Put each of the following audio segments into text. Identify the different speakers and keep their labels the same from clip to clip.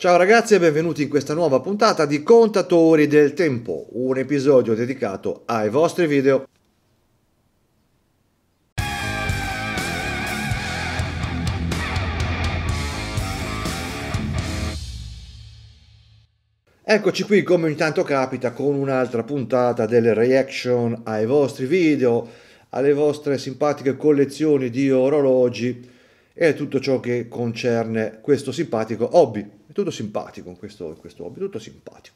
Speaker 1: Ciao ragazzi e benvenuti in questa nuova puntata di Contatori del Tempo, un episodio dedicato ai vostri video. Eccoci qui come ogni tanto capita con un'altra puntata delle reaction ai vostri video, alle vostre simpatiche collezioni di orologi e tutto ciò che concerne questo simpatico hobby. È tutto simpatico in questo, in questo hobby, tutto simpatico.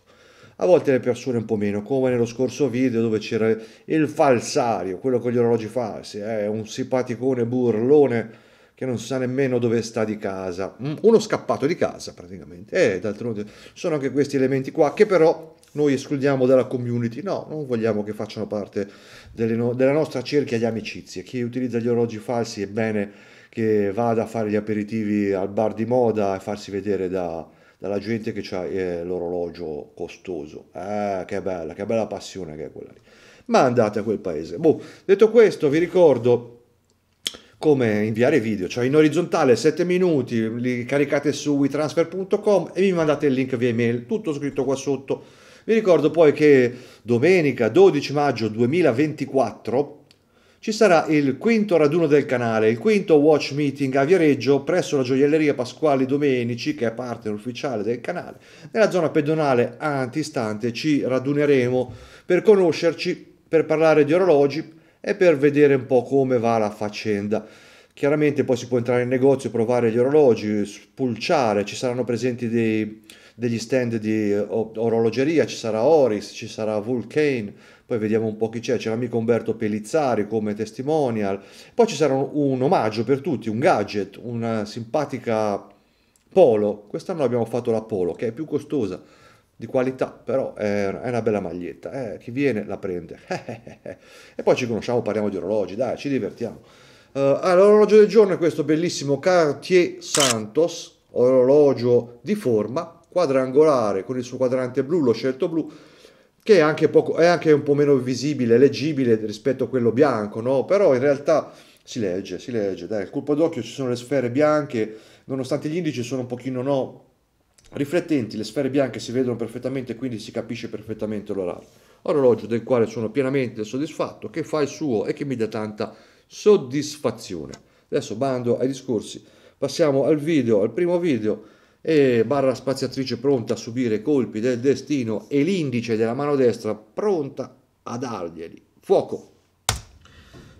Speaker 1: A volte le persone un po' meno, come nello scorso video dove c'era il falsario, quello con gli orologi falsi, è eh, un simpaticone burlone che non sa nemmeno dove sta di casa, mm, uno scappato di casa praticamente. E d'altronde sono anche questi elementi qua che però noi escludiamo dalla community, no, non vogliamo che facciano parte no- della nostra cerchia di amicizie. Chi utilizza gli orologi falsi è bene che vada a fare gli aperitivi al bar di moda e farsi vedere da, dalla gente che ha eh, l'orologio costoso. Eh, che bella, che bella passione che è quella lì. Ma andate a quel paese. Boh, detto questo, vi ricordo come inviare video, cioè in orizzontale 7 minuti, li caricate su WeTransfer.com e mi mandate il link via email, tutto scritto qua sotto. Vi ricordo poi che domenica 12 maggio 2024 ci sarà il quinto raduno del canale, il quinto watch meeting a Viareggio presso la gioielleria Pasquali Domenici, che è partner ufficiale del canale. Nella zona pedonale antistante ci raduneremo per conoscerci, per parlare di orologi e per vedere un po' come va la faccenda. Chiaramente poi si può entrare in negozio, provare gli orologi, spulciare, ci saranno presenti dei, degli stand di orologeria, ci sarà Oris, ci sarà Vulcane, poi vediamo un po' chi c'è, c'è l'amico Umberto Pellizzari come testimonial, poi ci sarà un omaggio per tutti, un gadget, una simpatica polo, quest'anno abbiamo fatto la polo che è più costosa di qualità, però è una bella maglietta, eh, chi viene la prende. e poi ci conosciamo, parliamo di orologi, dai, ci divertiamo. Uh, allora, l'orologio del giorno è questo bellissimo Cartier Santos, orologio di forma quadrangolare con il suo quadrante blu, l'ho scelto blu, che è anche, poco, è anche un po' meno visibile, leggibile rispetto a quello bianco, no? Però in realtà si legge, si legge, dai, il colpo d'occhio ci sono le sfere bianche, nonostante gli indici sono un pochino no, riflettenti, le sfere bianche si vedono perfettamente, quindi si capisce perfettamente l'orario. Orologio del quale sono pienamente soddisfatto, che fa il suo e che mi dà tanta soddisfazione. Adesso bando ai discorsi, passiamo al video, al primo video e barra spaziatrice pronta a subire i colpi del destino e l'indice della mano destra pronta a darglieli. Fuoco!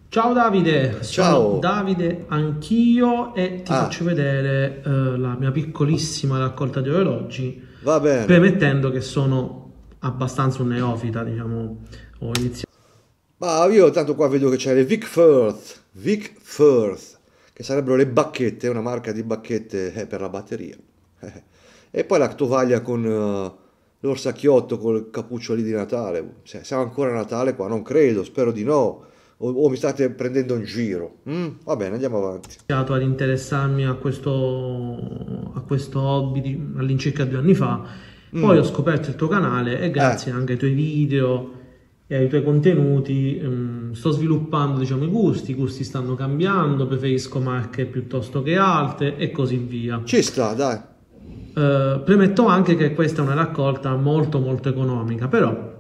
Speaker 2: Ciao Davide, ciao Sono Davide anch'io e ti ah. faccio vedere uh, la mia piccolissima raccolta di orologi.
Speaker 1: Va bene.
Speaker 2: Premettendo che sono abbastanza un neofita, diciamo, ho iniziato.
Speaker 1: Ma io tanto qua vedo che c'è le Vic Firth, Vic Firth, che sarebbero le bacchette, una marca di bacchette eh, per la batteria. E poi la tovaglia con uh, l'orsacchiotto col cappuccio lì di Natale. Cioè, siamo ancora a Natale qua? Non credo, spero di no. O, o mi state prendendo in giro? Mm? Va bene, andiamo avanti. Ho
Speaker 2: iniziato ad interessarmi a questo, a questo hobby all'incirca due anni fa. Mm. Poi ho scoperto il tuo canale e grazie eh. anche ai tuoi video e ai tuoi contenuti um, sto sviluppando diciamo, i gusti, i gusti stanno cambiando, preferisco marche piuttosto che altre e così via.
Speaker 1: Ci sta, dai.
Speaker 2: Eh, premetto anche che questa è una raccolta molto molto economica, però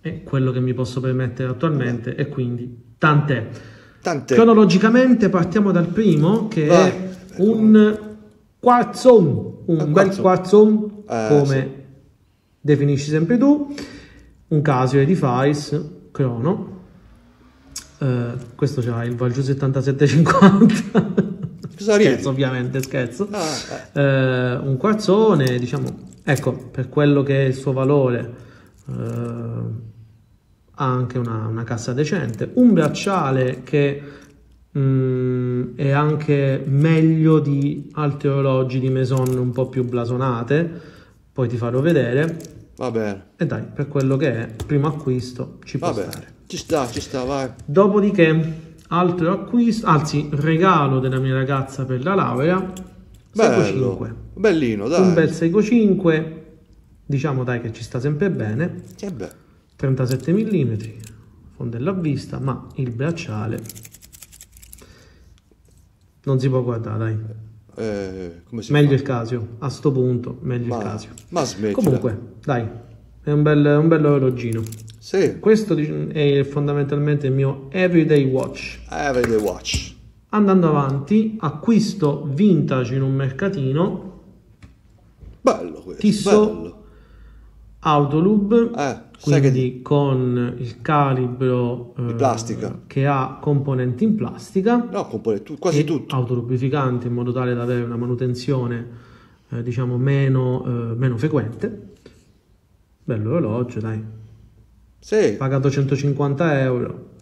Speaker 2: è quello che mi posso permettere attualmente e quindi tant'è. Tant'è. Cronologicamente partiamo dal primo che Vai. è un quarzon, un, un bel quarzon eh, come sì. definisci sempre tu, un Casio Edifice Crono. Uh, questo c'ha il Valgio 7750 Cosa scherzo, ovviamente, scherzo. Ah, eh. Eh, un quarzone, diciamo, ecco, per quello che è il suo valore, eh, ha anche una, una, cassa decente. Un bracciale che mh, mm, è anche meglio di altri orologi di Maison un po' più blasonate, poi ti farò vedere.
Speaker 1: Va bene.
Speaker 2: E dai, per quello che è, primo acquisto, ci può
Speaker 1: Va
Speaker 2: stare.
Speaker 1: Ci sta, ci sta, vai.
Speaker 2: Dopodiché altro acquisto, anzi regalo della mia ragazza per la laurea,
Speaker 1: Bello, 5. Bellino, dai.
Speaker 2: Un bel 6,5, diciamo dai che ci sta sempre bene.
Speaker 1: Che beh.
Speaker 2: 37 mm, fondella a vista, ma il bracciale non si può guardare, dai. Eh, meglio fa? il Casio, a sto punto, meglio ma, il Casio.
Speaker 1: Ma smettila.
Speaker 2: Comunque, dai, è un bel, un bel orologino.
Speaker 1: Sì.
Speaker 2: Questo è fondamentalmente il mio everyday watch.
Speaker 1: Everyday watch.
Speaker 2: Andando avanti, acquisto vintage in un mercatino.
Speaker 1: Bello questo.
Speaker 2: Tisso
Speaker 1: bello.
Speaker 2: Autolube.
Speaker 1: Eh
Speaker 2: quindi che... con il calibro
Speaker 1: di plastica.
Speaker 2: Eh, che ha componenti in plastica
Speaker 1: no, componenti, quasi tutto
Speaker 2: autolubrificante in modo tale da avere una manutenzione eh, diciamo meno, eh, meno frequente bello orologio dai
Speaker 1: sì.
Speaker 2: pagato 150 euro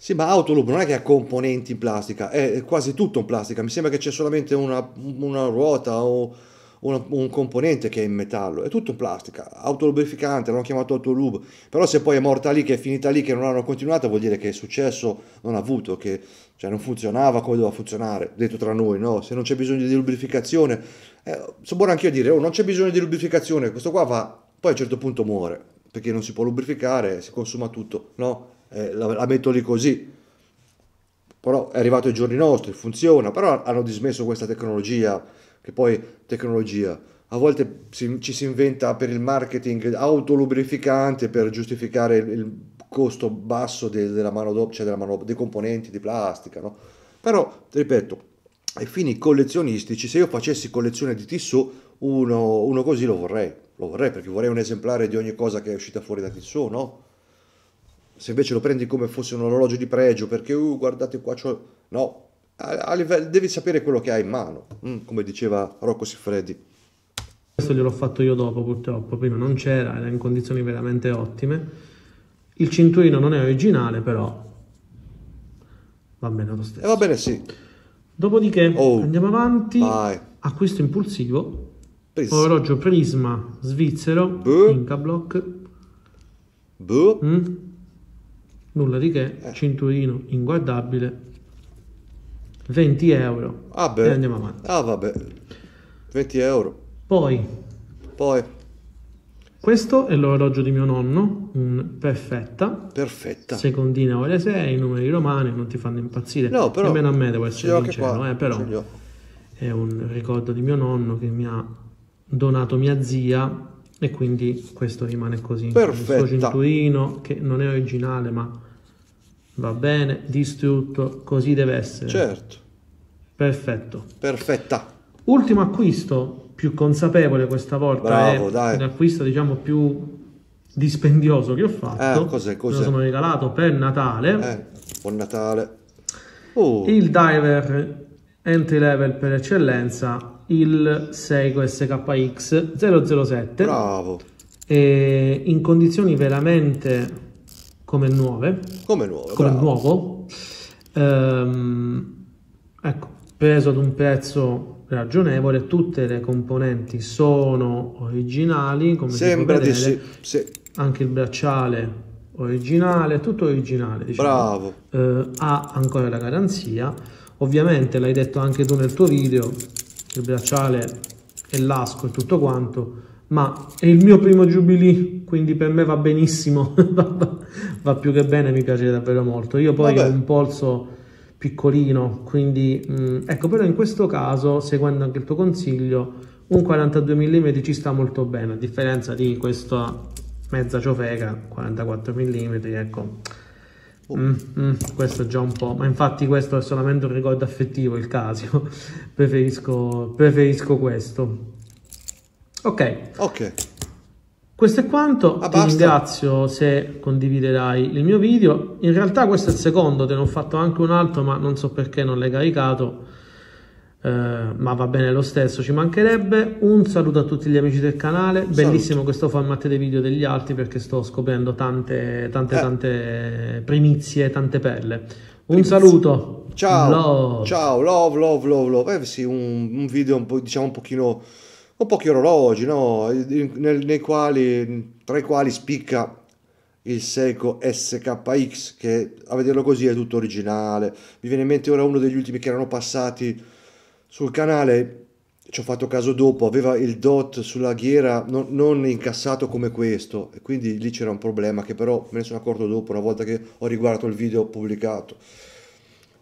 Speaker 1: sì, ma Autolube non è che ha componenti in plastica, è quasi tutto in plastica. Mi sembra che c'è solamente una, una ruota o un, un, componente che è in metallo, è tutto in plastica, autolubrificante, l'hanno chiamato autolube, però se poi è morta lì, che è finita lì, che non hanno continuato, vuol dire che il successo non ha avuto, che cioè, non funzionava come doveva funzionare, detto tra noi, no? Se non c'è bisogno di lubrificazione, eh, sono buono anche io a dire, oh, non c'è bisogno di lubrificazione, questo qua va, poi a un certo punto muore, perché non si può lubrificare, si consuma tutto, no? Eh, la, la metto lì così, però è arrivato ai giorni nostri, funziona, però hanno dismesso questa tecnologia che poi tecnologia. A volte si, ci si inventa per il marketing autolubrificante per giustificare il, il costo basso de, della manodopera, cioè della manodopera, dei componenti di plastica, no? Però, ripeto, ai fini collezionistici, se io facessi collezione di tissù, uno, uno così lo vorrei, lo vorrei perché vorrei un esemplare di ogni cosa che è uscita fuori da tissù, no? Se invece lo prendi come fosse un orologio di pregio, perché, uh, guardate qua, no, a, a livello, devi sapere quello che hai in mano, mm, come diceva Rocco Siffredi.
Speaker 2: Questo gliel'ho fatto io dopo purtroppo, prima non c'era, era in condizioni veramente ottime. Il cinturino non è originale però va bene lo stesso.
Speaker 1: E va bene sì.
Speaker 2: Dopodiché oh, andiamo avanti,
Speaker 1: vai.
Speaker 2: acquisto impulsivo, Prisma. orologio Prisma svizzero,
Speaker 1: Buh.
Speaker 2: Inca Block.
Speaker 1: Mm?
Speaker 2: Nulla di che, eh. cinturino inguardabile, 20 euro.
Speaker 1: Ah beh.
Speaker 2: E andiamo avanti.
Speaker 1: Ah vabbè. 20 euro.
Speaker 2: Poi.
Speaker 1: Poi.
Speaker 2: Questo è l'orologio di mio nonno, un perfetta.
Speaker 1: Perfetta.
Speaker 2: Secondina ore 6, numeri romani non ti fanno impazzire.
Speaker 1: No, però.
Speaker 2: Nemmeno a me devo essere sincero, eh, però. È un ricordo di mio nonno che mi ha donato mia zia e quindi questo rimane così.
Speaker 1: Perfetta.
Speaker 2: Il cinturino che non è originale ma va bene, distrutto, così deve essere.
Speaker 1: Certo.
Speaker 2: Perfetto.
Speaker 1: Perfetta.
Speaker 2: Ultimo acquisto, più consapevole questa volta,
Speaker 1: Bravo,
Speaker 2: è
Speaker 1: dai.
Speaker 2: l'acquisto diciamo più dispendioso che ho fatto.
Speaker 1: Eh, cos'è, cos'è?
Speaker 2: Me lo sono regalato per Natale.
Speaker 1: Eh, buon Natale.
Speaker 2: Oh. Il diver entry level per eccellenza, il Seiko SKX 007.
Speaker 1: Bravo.
Speaker 2: E in condizioni veramente come nuove.
Speaker 1: Come nuove.
Speaker 2: Come
Speaker 1: bravo.
Speaker 2: nuovo. Ehm, ecco, preso ad un prezzo ragionevole, tutte le componenti sono originali, come
Speaker 1: Sembra di sì, sì.
Speaker 2: Anche il bracciale originale, tutto originale. Diciamo.
Speaker 1: Bravo.
Speaker 2: Eh, ha ancora la garanzia. Ovviamente l'hai detto anche tu nel tuo video, il bracciale e l'asco e tutto quanto ma è il mio primo Jubilee, quindi per me va benissimo, va più che bene, mi piace davvero molto. Io poi Vabbè. ho un polso piccolino, quindi mh, mm, ecco, però in questo caso, seguendo anche il tuo consiglio, un 42 mm ci sta molto bene, a differenza di questa mezza ciofeca, 44 mm, ecco. Oh. Mm, mm, questo è già un po', ma infatti questo è solamente un ricordo affettivo, il Casio, preferisco, preferisco questo. Ok.
Speaker 1: Ok.
Speaker 2: Questo è quanto, ah, ti ringrazio se condividerai il mio video. In realtà questo è il secondo, te ne ho fatto anche un altro, ma non so perché non l'hai caricato, eh, ma va bene lo stesso, ci mancherebbe. Un saluto a tutti gli amici del canale, Saluto. bellissimo questo format dei video degli altri perché sto scoprendo tante, tante, eh. tante primizie, tante perle. Un Primizie. saluto.
Speaker 1: Ciao.
Speaker 2: Love.
Speaker 1: Ciao, love, love, love, love. Eh sì, un, un video un po', diciamo un pochino un pochi orologi, no? Nel, nei quali, tra i quali spicca il Seiko SKX, che a vederlo così è tutto originale. Mi viene in mente ora uno degli ultimi che erano passati sul canale, ci ho fatto caso dopo, aveva il dot sulla ghiera non, non, incassato come questo, e quindi lì c'era un problema che però me ne sono accorto dopo, una volta che ho riguardato il video pubblicato.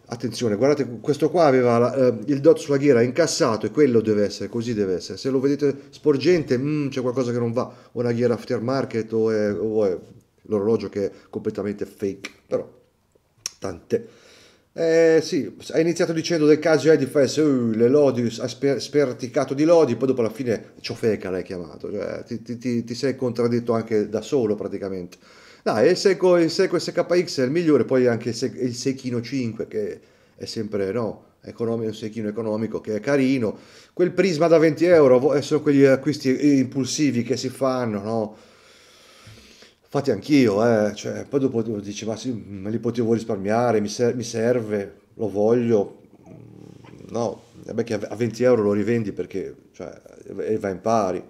Speaker 1: attenzione, guardate, questo qua aveva la, eh, il dot sulla ghiera incassato e quello deve essere, così deve essere. Se lo vedete sporgente, mm, c'è qualcosa che non va, o una ghiera aftermarket o è, o è l'orologio che è completamente fake, però tante. Eh, sì, ha iniziato dicendo del caso Edifice, uh, le lodi, ha sper- sperticato di lodi, poi dopo alla fine ciofeca l'hai chiamato, cioè, ti, ti, ti, sei contraddetto anche da solo praticamente. Dai, il Seiko, il Seiko SKX è il migliore, poi anche il, Se- il Seichino 5 che è sempre, no, economico, un Seichino economico che è carino. Quel Prisma da 20 euro sono quegli acquisti impulsivi che si fanno, no? Infatti anch'io, eh, cioè, poi dopo dici, ma sì, me li potevo risparmiare, mi, ser- mi serve, lo voglio. Mm, no, vabbè che a 20 euro lo rivendi perché cioè, va in pari.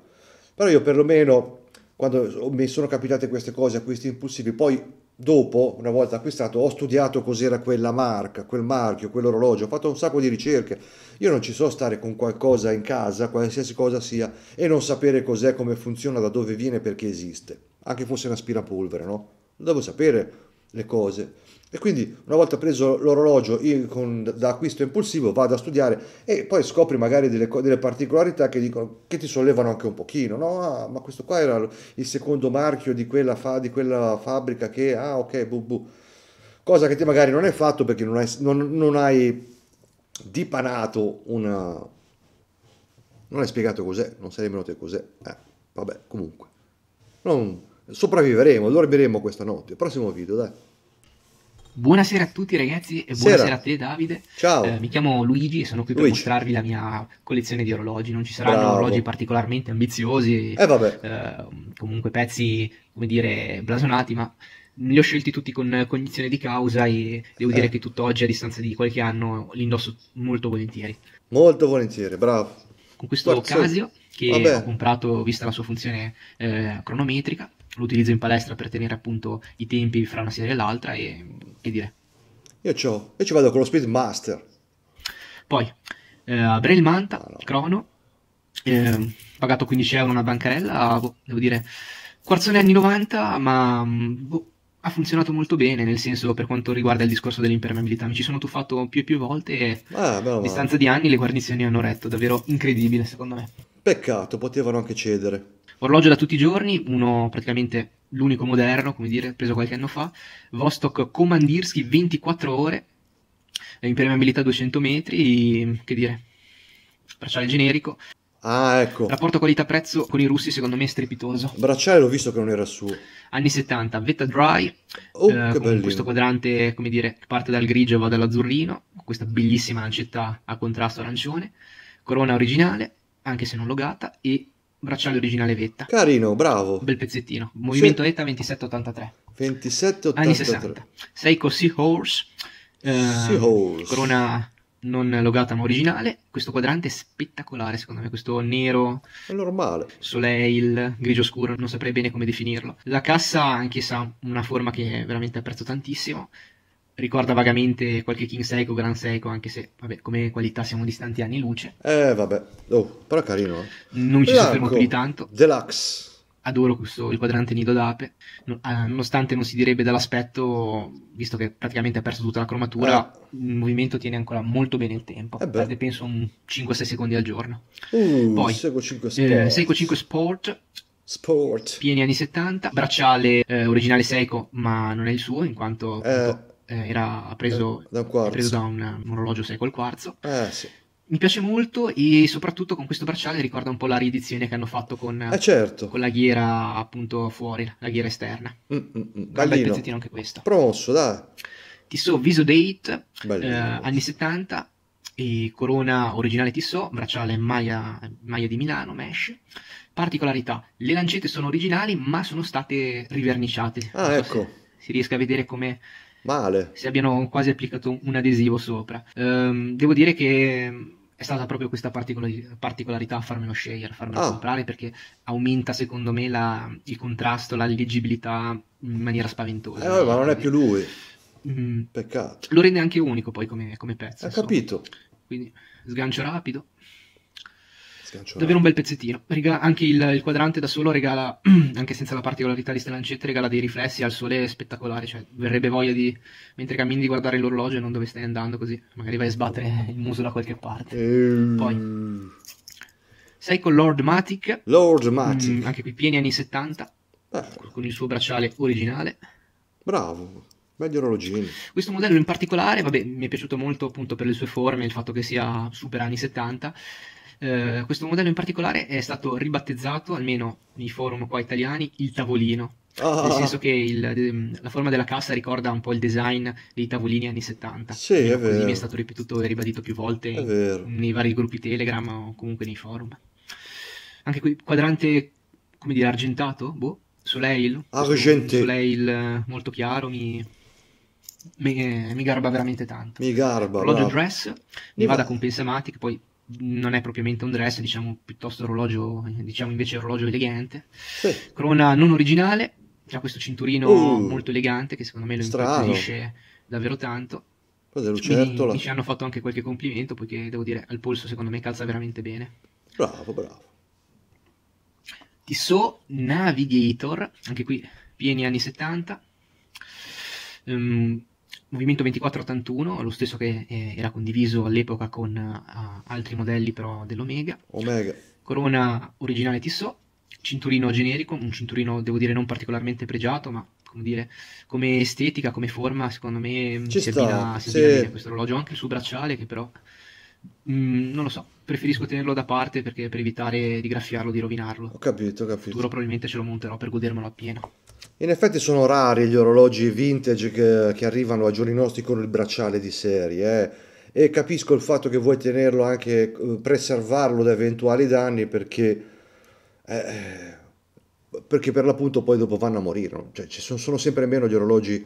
Speaker 1: Però io perlomeno, quando mi sono capitate queste cose, acquisti impulsivi, poi dopo, una volta acquistato, ho studiato cos'era quella marca, quel marchio, quell'orologio, ho fatto un sacco di ricerche. Io non ci so stare con qualcosa in casa, qualsiasi cosa sia, e non sapere cos'è, come funziona, da dove viene, perché esiste anche fosse un aspirapolvere, no? Devo sapere le cose. E quindi una volta preso l'orologio da acquisto impulsivo vado a studiare e poi scopri magari delle, delle particolarità che, dicono, che, ti sollevano anche un pochino, no? Ah, ma questo qua era il secondo marchio di quella, fa, di quella fabbrica che, ah ok, bu, bu. Cosa che ti magari non hai fatto perché non hai, non, non hai dipanato una... Non hai spiegato cos'è, non sai nemmeno te cos'è. Eh, vabbè, comunque. Non, sopravviveremo, dormiremo questa notte. Prossimo video, dai.
Speaker 3: Buonasera a tutti ragazzi e buonasera Sera. a te Davide.
Speaker 1: Ciao.
Speaker 3: Eh, mi chiamo Luigi e sono qui per Luigi. mostrarvi la mia collezione di orologi. Non ci saranno Bravo. orologi particolarmente ambiziosi,
Speaker 1: eh,
Speaker 3: eh, comunque pezzi, come dire, blasonati, ma li ho scelti tutti con cognizione di causa e devo dire eh. che tutt'oggi, a distanza di qualche anno, li indosso molto volentieri.
Speaker 1: Molto volentieri, bravo.
Speaker 3: Con questo Guarda, Casio che Vabbè. ho comprato vista la sua funzione eh, cronometrica lo utilizzo in palestra per tenere appunto i tempi fra una serie e l'altra e che dire.
Speaker 1: Io, c'ho, io ci vado con lo Speedmaster.
Speaker 3: Poi, eh, Braille Manta, ah, no. crono, eh, pagato 15 euro una bancarella, boh, devo dire, quarzone anni 90, ma boh, ha funzionato molto bene, nel senso per quanto riguarda il discorso dell'impermeabilità. Mi ci sono tuffato più e più volte e ah, a distanza di anni le guarnizioni hanno retto, davvero incredibile secondo me.
Speaker 1: Peccato, potevano anche cedere.
Speaker 3: Orologio da tutti i giorni, uno praticamente l'unico moderno, come dire, preso qualche anno fa, Vostok Komandirsky 24 ore, impermeabilità 200 metri, che dire, bracciale generico.
Speaker 1: Ah, ecco.
Speaker 3: Rapporto qualità-prezzo con i russi secondo me è strepitoso.
Speaker 1: Bracciale l'ho visto che non era su.
Speaker 3: Anni 70, Vetta Dry,
Speaker 1: oh, eh, con
Speaker 3: questo quadrante, come dire, parte dal grigio e va dall'azzurrino, con questa bellissima lancetta a contrasto arancione, corona originale, anche se non logata, e bracciale originale Vetta.
Speaker 1: Carino, bravo.
Speaker 3: Bel pezzettino. Movimento sì. ETA 2783.
Speaker 1: 2783.
Speaker 3: Anni 60. Seiko Seahorse. Eh, Seahorse. Corona non logata ma originale. Questo quadrante è spettacolare secondo me, questo nero.
Speaker 1: È normale.
Speaker 3: Soleil, grigio scuro, non saprei bene come definirlo. La cassa anche sa una forma che veramente apprezzo tantissimo ricorda vagamente qualche King Seiko, Grand Seiko, anche se, vabbè, come qualità siamo distanti anni luce.
Speaker 1: Eh, vabbè, oh, però carino. Eh.
Speaker 3: Non ci soffermo più di tanto.
Speaker 1: Deluxe.
Speaker 3: Adoro questo, il quadrante nido d'ape, ah, nonostante non si direbbe dall'aspetto, visto che praticamente ha perso tutta la cromatura, eh. il movimento tiene ancora molto bene il tempo, eh perde penso un 5-6 secondi al giorno.
Speaker 1: Uh, Poi, Seiko 5 Sport. Eh,
Speaker 3: Seiko 5 Sport,
Speaker 1: Sport.
Speaker 3: Pieni anni 70, bracciale eh, originale Seiko, ma non è il suo, in quanto
Speaker 1: eh,
Speaker 3: eh, era preso,
Speaker 1: da, un,
Speaker 3: preso da un, un, orologio al quarzo.
Speaker 1: Eh, sì.
Speaker 3: Mi piace molto e soprattutto con questo bracciale ricorda un po' la riedizione che hanno fatto con,
Speaker 1: eh certo.
Speaker 3: con la ghiera appunto fuori, la ghiera esterna.
Speaker 1: Mm, mm, mm. Un
Speaker 3: bel pezzettino anche questo.
Speaker 1: Promosso, dai.
Speaker 3: Tissot Visodate, eh, anni 70, e corona originale Tissot, bracciale maglia, maglia di Milano, mesh. Particolarità, le lancette sono originali ma sono state riverniciate.
Speaker 1: Ah, ecco.
Speaker 3: Si riesca a vedere come
Speaker 1: Male.
Speaker 3: Si abbiano quasi applicato un adesivo sopra. Um, devo dire che è stata proprio questa particolarità a farmelo scegliere, a farmelo ah. comprare perché aumenta secondo me la, il contrasto, la leggibilità in maniera spaventosa.
Speaker 1: Eh, ma non è più lui. Mm. Peccato.
Speaker 3: Lo rende anche unico poi come, come pezzo.
Speaker 1: Ha capito.
Speaker 3: Quindi sgancio rapido. Davvero un bel pezzettino. Regala, anche il, il, quadrante da solo regala, anche senza la particolarità di ste lancette, regala dei riflessi al sole spettacolari. Cioè, verrebbe voglia di, mentre cammini, di guardare l'orologio e non dove stai andando così. Magari vai a sbattere il muso da qualche parte.
Speaker 1: Ehm...
Speaker 3: Poi, sei con Lord Matic.
Speaker 1: Lord Matic.
Speaker 3: Mm, anche qui pieni anni 70.
Speaker 1: Eh.
Speaker 3: Con il suo bracciale originale.
Speaker 1: Bravo. Belli orologini.
Speaker 3: Questo modello in particolare, vabbè, mi è piaciuto molto appunto per le sue forme, il fatto che sia super anni 70 eh, questo modello in particolare è stato ribattezzato, almeno nei forum qua italiani, il tavolino. Ah. Nel senso che il, ehm, la forma della cassa ricorda un po' il design dei tavolini anni 70.
Speaker 1: Sì, è
Speaker 3: così
Speaker 1: vero.
Speaker 3: mi è stato ripetuto e ribadito più volte nei vari gruppi Telegram o comunque nei forum. Anche qui quadrante, come dire, argentato? Boh, Soleil.
Speaker 1: Argente.
Speaker 3: Soleil eh, molto chiaro, mi, mi, eh, mi, garba veramente tanto.
Speaker 1: Mi garba.
Speaker 3: Orologio dress, mi vada con pensamati, che poi non è propriamente un dress, diciamo piuttosto orologio, diciamo invece orologio elegante.
Speaker 1: Sì.
Speaker 3: Corona non originale, ha questo cinturino
Speaker 1: Uh,
Speaker 3: molto elegante che secondo me lo incuriosisce davvero tanto.
Speaker 1: Lucertola?
Speaker 3: mi ci hanno fatto anche qualche complimento, poiché devo dire, al polso secondo me calza veramente bene.
Speaker 1: Bravo, bravo.
Speaker 3: Tissot Navigator, anche qui pieni anni 70. Ehm, movimento 2481, lo stesso che eh, era condiviso all'epoca con uh, altri modelli però dell'Omega.
Speaker 1: Omega.
Speaker 3: Corona originale Tissot, cinturino generico, un cinturino devo dire non particolarmente pregiato, ma come dire, come estetica, come forma, secondo me
Speaker 1: Ci
Speaker 3: si
Speaker 1: sta,
Speaker 3: abbina, si
Speaker 1: sì.
Speaker 3: abbina bene a questo orologio, anche il suo bracciale che però mm, non lo so, preferisco tenerlo da parte perché per evitare di graffiarlo, di rovinarlo.
Speaker 1: Ho capito, ho capito.
Speaker 3: futuro probabilmente ce lo monterò per godermelo appieno.
Speaker 1: In effetti sono rari gli orologi vintage che, che arrivano a giorni nostri con il bracciale di serie, eh. E capisco il fatto che vuoi tenerlo anche, eh, preservarlo da eventuali danni perché, eh, perché per l'appunto poi dopo vanno a morire. Cioè, ci sono, sono sempre meno gli orologi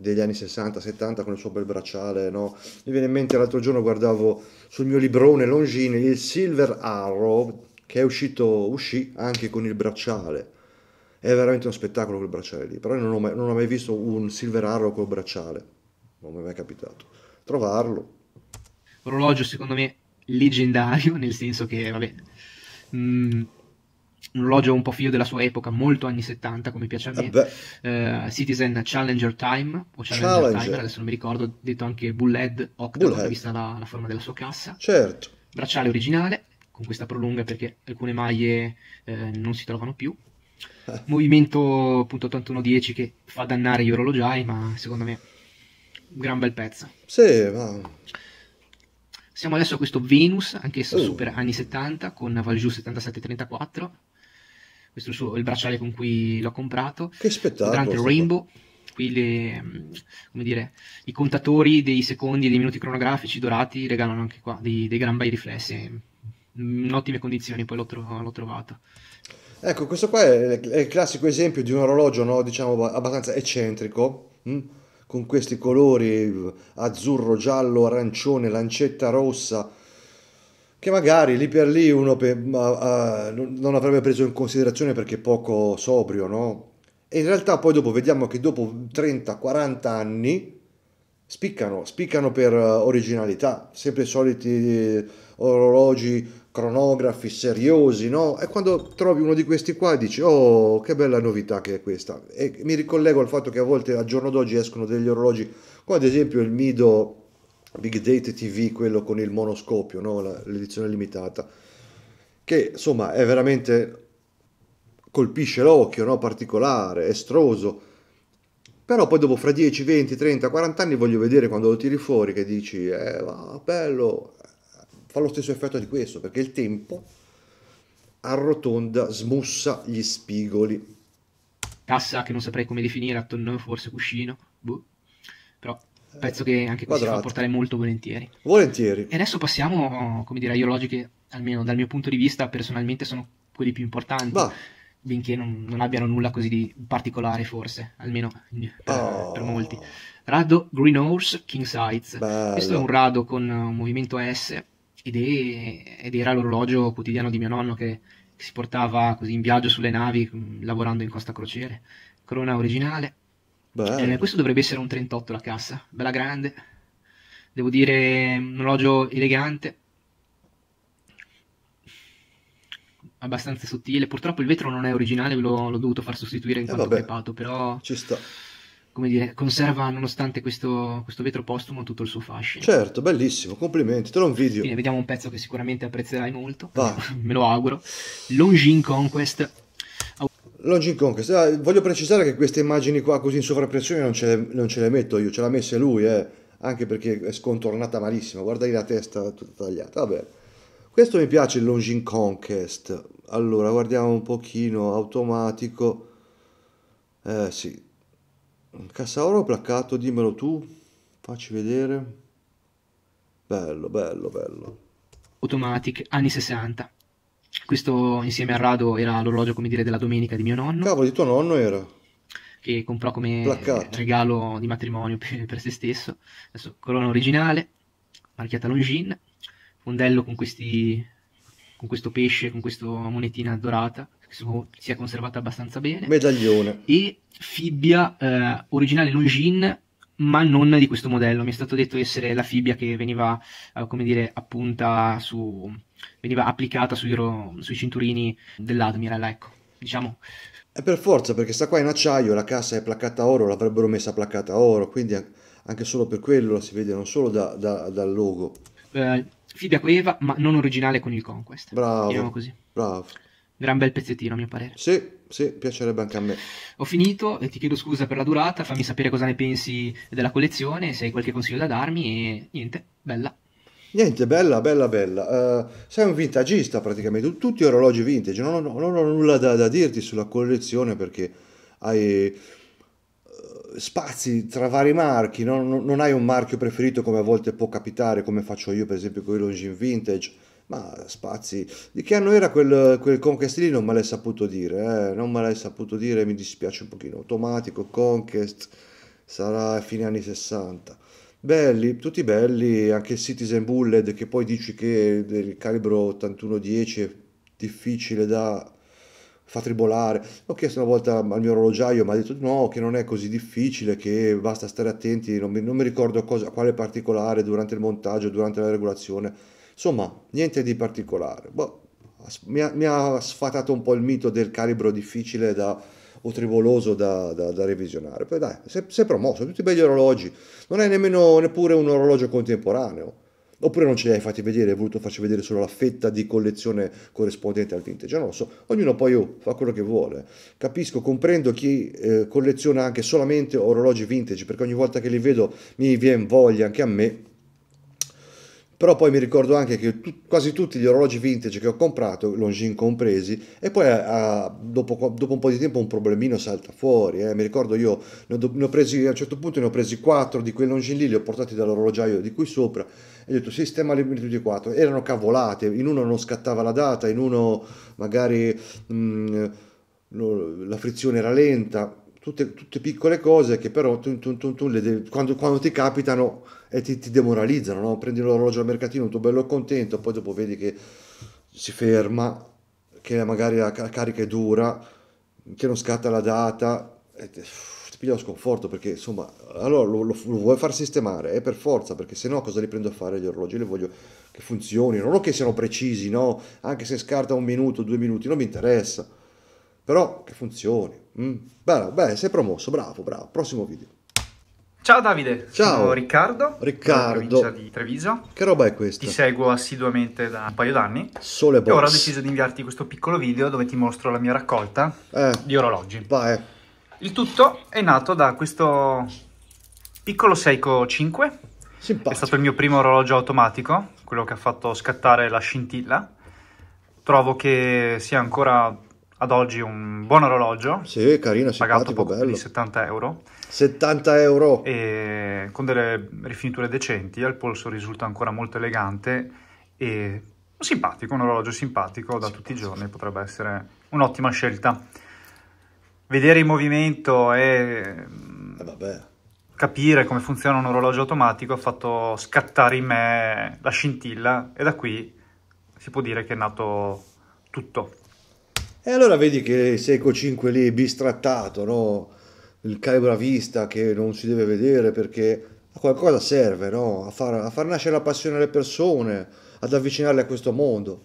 Speaker 1: degli anni 60, 70 con il suo bel bracciale, no? Mi viene in mente l'altro giorno guardavo sul mio librone Longines il Silver Arrow che è uscito, uscì anche con il bracciale. È veramente uno spettacolo quel bracciale lì, però io non ho mai, non ho mai visto un Silver Arrow col bracciale, non mi è mai capitato. Trovarlo.
Speaker 3: Orologio secondo me leggendario, nel senso che, vabbè, mm, un orologio un po' figlio della sua epoca, molto anni 70 come piace a me.
Speaker 1: Eh
Speaker 3: Eh, Citizen Challenger Time o Challenger,
Speaker 1: Challenger.
Speaker 3: Timer, adesso non mi ricordo, detto anche Bullhead
Speaker 1: Bullhead.
Speaker 3: vista la, la forma della sua cassa.
Speaker 1: certo.
Speaker 3: Bracciale originale, con questa prolunga perché alcune maglie eh, non si trovano più.
Speaker 1: Eh.
Speaker 3: Movimento appunto 8110 che fa dannare gli orologiai, ma secondo me un gran bel pezzo.
Speaker 1: Sì, ma...
Speaker 3: Siamo adesso a questo Venus, anch'esso
Speaker 1: Oh.
Speaker 3: super anni 70 con Valjoux 7734. Questo è il, suo- il bracciale con cui l'ho comprato.
Speaker 1: Che spettacolo.
Speaker 3: Durante il Rainbow, qui le, come dire, i contatori dei secondi e dei minuti cronografici dorati regalano anche qua dei, dei gran bei riflessi. In ottime condizioni, poi l'ho, tro- l'ho trovato.
Speaker 1: Ecco, questo qua è, è il classico esempio di un orologio, no? Diciamo abbastanza eccentrico, hm? con questi colori azzurro, giallo, arancione, lancetta rossa, che magari lì per lì uno pe- ma- ah, non avrebbe preso in considerazione perché poco sobrio, no? E in realtà poi dopo vediamo che dopo 30-40 anni spiccano, spiccano per eh, originalità, sempre i soliti eh, orologi, cronografi seriosi, no? E quando trovi uno di questi qua dici, oh, che bella novità che è questa. E mi ricollego al fatto che a volte al giorno d'oggi escono degli orologi, come ad esempio il Mido Big Date TV, quello con il monoscopio, no? L'edizione limitata, che insomma è veramente colpisce l'occhio, no? Particolare, estroso. Però poi dopo fra 10, 20, 30, 40 anni voglio vedere quando lo tiri fuori che dici, eh, va, bello, fa lo stesso effetto di questo, perché il tempo arrotonda, smussa gli spigoli.
Speaker 3: Cassa che non saprei come definire, a tonneau, forse cuscino, boh. però penso che anche qui si fa portare molto volentieri.
Speaker 1: Volentieri.
Speaker 3: E adesso passiamo, come dire, agli orologi che, almeno dal mio punto di vista, personalmente sono quelli più importanti,
Speaker 1: Va,
Speaker 3: benché non, non abbiano nulla così di particolare, forse, almeno per,
Speaker 1: Oh.
Speaker 3: per molti. Rado Green Horse King.
Speaker 1: Bello.
Speaker 3: Questo è un rado con un movimento S ed, è- ed era l'orologio quotidiano di mio nonno che, che si portava così in viaggio sulle navi, mh, lavorando in Costa Crociere. Corona originale. Eh, questo dovrebbe essere un 38 la cassa, bella grande. Devo dire un orologio elegante. abbastanza sottile. Purtroppo il vetro non è originale, l'ho, l'ho dovuto far sostituire in eh, quanto vabbè, crepato, però...
Speaker 1: Ci sta.
Speaker 3: Come dire, conserva nonostante questo, questo, vetro postumo tutto il suo fascino.
Speaker 1: Certo, bellissimo, complimenti, te lo invidio.
Speaker 3: Vediamo un pezzo che sicuramente apprezzerai molto, Va. me lo auguro. Longines Conquest.
Speaker 1: Longines Conquest, ah, voglio precisare che queste immagini qua così in sovrappressione non ce le, non ce le metto io, ce l'ha messa lui, eh, anche perché è scontornata malissimo, guardai la testa tutta tagliata, vabbè. Questo mi piace il Longines Conquest. Allora, guardiamo un pochino, automatico. Eh sì. Cassaoro placcato, dimmelo tu. Facci vedere. Bello, bello, bello.
Speaker 3: Automatic, anni 60. Questo insieme a Rado era l'orologio, come dire, della domenica di mio nonno.
Speaker 1: Cavolo, di tuo nonno era?
Speaker 3: Che comprò come placcato. regalo di matrimonio per, per se stesso. Adesso, corona originale, marchiata Longines fondello con, questi, con questo pesce, con questa monetina dorata, che si è conservata abbastanza bene.
Speaker 1: Medaglione.
Speaker 3: E fibbia eh, originale Longines, ma non di questo modello. Mi è stato detto essere la fibbia che veniva, eh, come dire, appunta su, veniva applicata sui, sui cinturini dell'Admiral, ecco, diciamo.
Speaker 1: È per forza, perché sta qua in acciaio, la cassa è placcata a oro, l'avrebbero messa placcata a oro, quindi anche solo per quello la si vede non solo da, da, dal logo.
Speaker 3: Eh, Fibbia Eva, ma non originale con il Conquest.
Speaker 1: Bravo. Diciamo così. Bravo.
Speaker 3: Gran bel pezzettino, a mio parere.
Speaker 1: Sì, sì, piacerebbe anche a me.
Speaker 3: Ho finito e ti chiedo scusa per la durata, fammi sapere cosa ne pensi della collezione, se hai qualche consiglio da darmi e niente, bella.
Speaker 1: Niente, bella, bella, bella. Uh, sei un vintagista praticamente, tutti orologi vintage, non, non, non ho nulla da, da dirti sulla collezione perché hai spazi tra vari marchi, no? non hai un marchio preferito come a volte può capitare, come faccio io per esempio con i Longines Vintage, ma spazi. Di che anno era quel, quel Conquest lì non me l'hai saputo dire, eh? non me l'hai saputo dire, mi dispiace un pochino. Automatico, Conquest, sarà fine anni 60. Belli, tutti belli, anche il Citizen Bullet che poi dici che del calibro 8110 è difficile da fa tribolare. Ho chiesto una volta al mio orologiaio, mi ha detto no, che non è così difficile, che basta stare attenti, non mi, non mi ricordo cosa, quale particolare durante il montaggio, durante la regolazione. Insomma, niente di particolare. Boh, mi, ha, mi, ha, sfatato un po' il mito del calibro difficile da, o triboloso da, da, da revisionare. Poi dai, si è promosso, tutti belli orologi. Non è nemmeno neppure un orologio contemporaneo Oppure non ce li hai fatti vedere, hai voluto farci vedere solo la fetta di collezione corrispondente al vintage, non lo so, ognuno poi oh, fa quello che vuole. Capisco, comprendo chi eh, colleziona anche solamente orologi vintage, perché ogni volta che li vedo mi viene voglia anche a me però poi mi ricordo anche che tu, quasi tutti gli orologi vintage che ho comprato, Longines compresi, e poi a, dopo, dopo, un po' di tempo un problemino salta fuori. Eh. Mi ricordo io ne ho, ne ho, presi, a un certo punto ne ho presi quattro di quei Longines lì, li ho portati dall'orologiaio di qui sopra e ho detto sistema li tutti e quattro. Erano cavolate, in uno non scattava la data, in uno magari mh, mm, la frizione era lenta, tutte, tutte, piccole cose che però tu, tu, tu, devi, quando, quando, ti capitano e ti, ti demoralizzano, no? prendi l'orologio al mercatino, tu bello contento, poi dopo vedi che si ferma, che magari la, carica è dura, che non scatta la data, e ti, ti piglia lo sconforto perché insomma, allora lo, lo, lo vuoi far sistemare, è per forza, perché se no cosa li prendo a fare gli orologi? Li voglio che funzionino, non che siano precisi, no? Anche se scarta un minuto, due minuti, non mi interessa però che funzioni. Mm. Bello, beh, sei promosso, bravo, bravo. Prossimo video.
Speaker 4: Ciao Davide,
Speaker 1: Ciao.
Speaker 4: sono Riccardo,
Speaker 1: Riccardo.
Speaker 4: provincia di Treviso.
Speaker 1: Che roba è questa?
Speaker 4: Ti seguo assiduamente da un paio d'anni.
Speaker 1: Sole box.
Speaker 4: E ora ho deciso di inviarti questo piccolo video dove ti mostro la mia raccolta
Speaker 1: eh.
Speaker 4: di orologi.
Speaker 1: Vai.
Speaker 4: Il tutto è nato da questo piccolo Seiko 5.
Speaker 1: Simpatico.
Speaker 4: È stato il mio primo orologio automatico, quello che ha fatto scattare la scintilla. Trovo che sia ancora ad oggi un buon orologio.
Speaker 1: Sì, carino,
Speaker 4: pagato
Speaker 1: poco bello.
Speaker 4: di 70 euro.
Speaker 1: 70 euro.
Speaker 4: E con delle rifiniture decenti, al polso risulta ancora molto elegante e simpatico, un orologio simpatico da tutti i giorni, potrebbe essere un'ottima scelta. Vedere in movimento e
Speaker 1: eh
Speaker 4: capire come funziona un orologio automatico ha fatto scattare in me la scintilla e da qui si può dire che è nato tutto.
Speaker 1: E allora vedi che Seiko 5 lì bistrattato, no? il calibro a vista che non si deve vedere perché a qualcosa serve, no? a, far, a far nascere la passione alle persone, ad avvicinarle a questo mondo.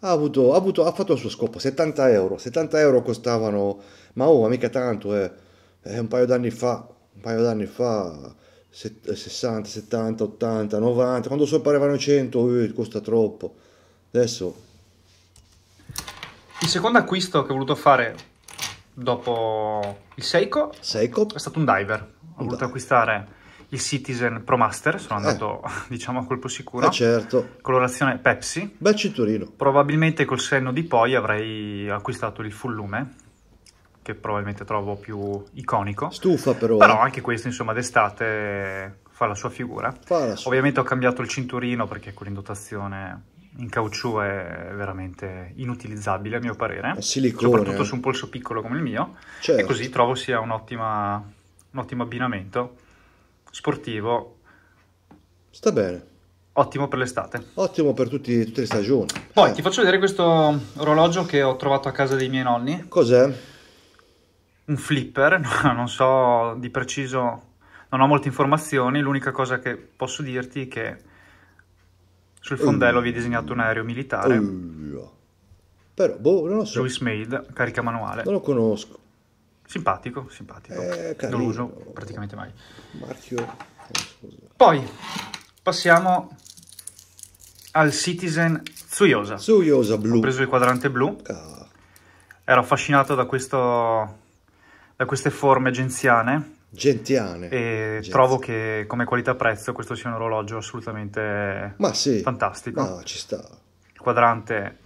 Speaker 1: ha, avuto, ha, avuto, ha fatto il suo scopo, 70 euro, 70 euro costavano, ma oh, ma mica tanto, eh. eh un paio d'anni fa, un paio d'anni fa, 60, 70, 80, 90, quando parevano 100, eh, costa troppo, adesso...
Speaker 4: Il secondo acquisto che ho voluto fare dopo il Seiko,
Speaker 1: Seiko?
Speaker 4: è stato un diver, ho voluto diver. acquistare il Citizen Pro Master, sono eh. andato eh. diciamo a colpo sicuro.
Speaker 1: Eh certo.
Speaker 4: Colorazione Pepsi.
Speaker 1: Bel cinturino.
Speaker 4: Probabilmente col senno di poi avrei acquistato il full lume, che probabilmente trovo più iconico.
Speaker 1: Stufa però.
Speaker 4: Però anche questo insomma d'estate fa la sua figura.
Speaker 1: Fa la sua.
Speaker 4: Ovviamente ho cambiato il cinturino perché con l'indotazione in caucciù è veramente inutilizzabile a mio parere.
Speaker 1: Silicone.
Speaker 4: Soprattutto su un polso piccolo come il mio.
Speaker 1: Certo.
Speaker 4: E così trovo sia un, ottima, un ottimo abbinamento sportivo.
Speaker 1: Sta bene.
Speaker 4: Ottimo per l'estate.
Speaker 1: Ottimo per tutti, tutte le stagioni.
Speaker 4: Poi eh. ti faccio vedere questo orologio che ho trovato a casa dei miei nonni.
Speaker 1: Cos'è?
Speaker 4: Un flipper, non so di preciso, non ho molte informazioni, l'unica cosa che posso dirti è che sul fondello uh. vi è disegnato un aereo militare.
Speaker 1: Uh. Però, boh, non lo so.
Speaker 4: Louis Made, carica manuale.
Speaker 1: Non lo conosco.
Speaker 4: Simpatico, simpatico.
Speaker 1: Eh,
Speaker 4: non lo uso praticamente mai.
Speaker 1: Marchio.
Speaker 4: Oh, Poi passiamo al Citizen Tsuyosa.
Speaker 1: Tsuyosa blu.
Speaker 4: Ho preso il quadrante blu.
Speaker 1: Ah.
Speaker 4: Ero affascinato da, questo, da queste forme genziane.
Speaker 1: Gentiane.
Speaker 4: E Genzi. trovo che come qualità-prezzo questo sia un orologio assolutamente
Speaker 1: Ma sì.
Speaker 4: fantastico.
Speaker 1: No, ci sta.
Speaker 4: Il quadrante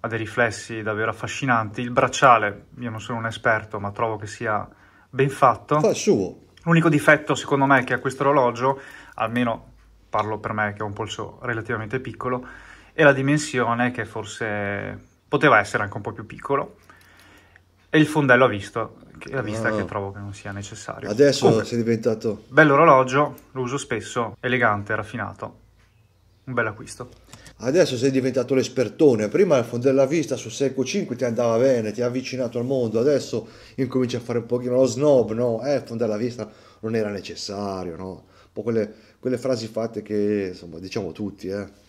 Speaker 4: ha dei riflessi davvero affascinanti. Il bracciale, io non sono un esperto, ma trovo che sia ben fatto.
Speaker 1: Fa il suo.
Speaker 4: L'unico difetto, secondo me, che ha questo orologio, almeno parlo per me che ho un polso relativamente piccolo, è la dimensione che forse poteva essere anche un po' più piccolo. E il fondello a, visto, a vista ah. che trovo che non sia necessario.
Speaker 1: Adesso Comunque, sei diventato...
Speaker 4: Bello orologio, lo uso spesso, elegante, raffinato. Un bel acquisto.
Speaker 1: Adesso sei diventato l'espertone, prima il fondo della vista su Seco 5 ti andava bene, ti ha avvicinato al mondo, adesso incominci a fare un pochino lo snob, no? Eh, il fondo della vista non era necessario, no? Un po' quelle, quelle frasi fatte che, insomma, diciamo tutti, eh.